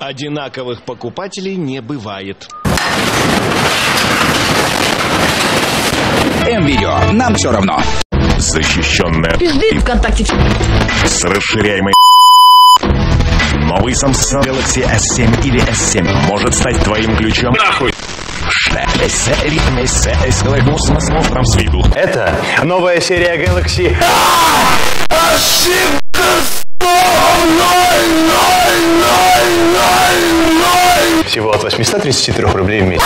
Одинаковых покупателей не бывает. М-видео. Нам все равно. Защищенная Пизды ВКонтакте. с расширяемой Новый Samsung Galaxy S7 или S7 может стать твоим ключом нахуй. с виду. Это новая серия Galaxy. всего от 833 рублей в месяц.